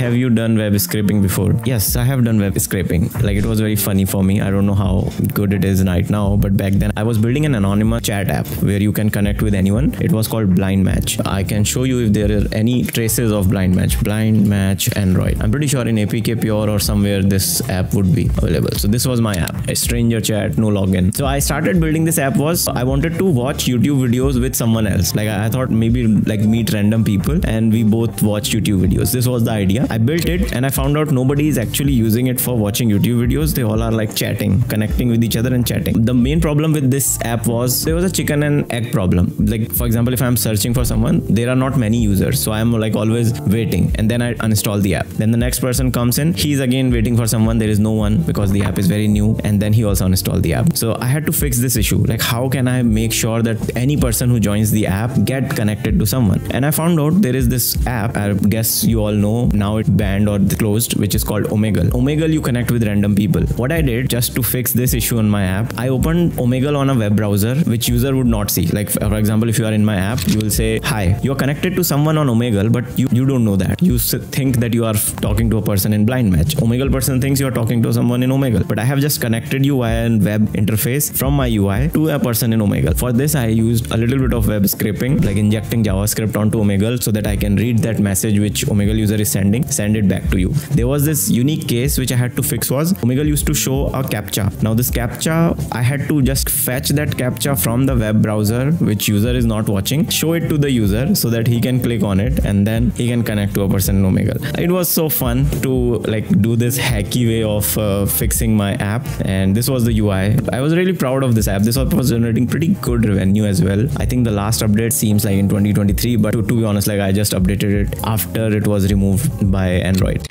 have you done web scraping before? Yes, I have done web scraping. Like it was very funny for me. I don't know how good it is right now, but back then I was building an anonymous chat app where you can connect with anyone. It was called Blind Match. I can show you if there are any traces of Blind Match. Blind Match Android. I'm pretty sure in APK Pure or somewhere this app would be available. So this was my app. A stranger chat, no login. So I started building this app was I wanted to watch YouTube videos with someone else. Like I thought maybe like meet random people and we both watch YouTube videos. This was the idea. I built it and I found out nobody is actually using it for watching YouTube videos. They all are like chatting, connecting with each other and chatting. The main problem with this app was there was a chicken and egg problem. Like for example, if I'm searching for someone, there are not many users. So I'm like always waiting and then I uninstall the app. Then the next person comes in, he's again waiting for someone. There is no one because the app is very new and then he also uninstalled the app. So I had to fix this issue. Like how can I make sure that any person who joins the app get connected to someone? And I found out there is this app, I guess you all know now banned or closed, which is called Omegle. Omegle you connect with random people. What I did just to fix this issue on my app, I opened Omegle on a web browser which user would not see. Like for example, if you are in my app, you will say, hi, you're connected to someone on Omegle, but you, you don't know that. You think that you are talking to a person in blind match. Omegle person thinks you are talking to someone in Omegle, but I have just connected you via a web interface from my UI to a person in Omegle. For this, I used a little bit of web scraping, like injecting JavaScript onto Omegle so that I can read that message which Omegle user is sending, send it back to you. There was this unique case which I had to fix was Omegle used to show a captcha. Now this captcha, I had to just fetch that captcha from the web browser which user is not watching, show it to the user so that he can click on it and then he can connect to a person in Omegle. It was so fun to like do this hacky way of uh, fixing my app and this was the UI. I was really proud of this app. This app was generating pretty good revenue as well. I think the last update seems like in 2023 but to, to be honest like I just updated it after it was removed by Android.